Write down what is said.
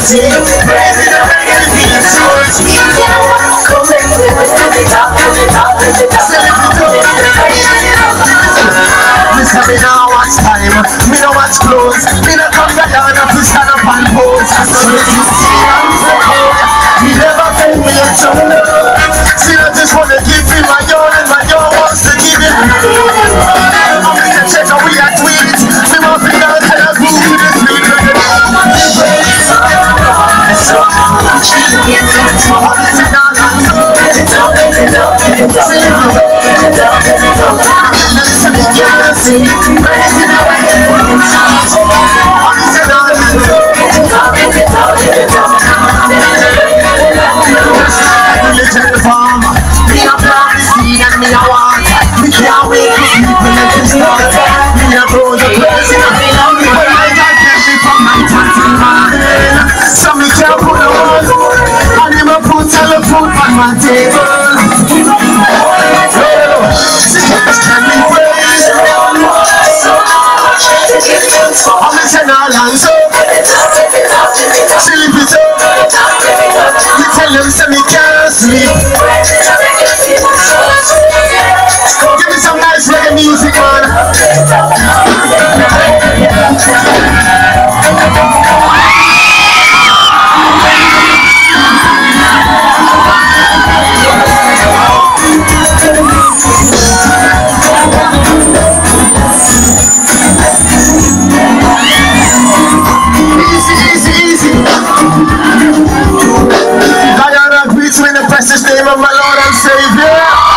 see you me now watch time, me now come down, I have to stand up and pose. So you see Me, I want, not wait, me, me, me, me, me, me, my table. I'm a general and so She live it up You tell them say me can't sleep Give me some nice reggae music man sistema valora o Savior.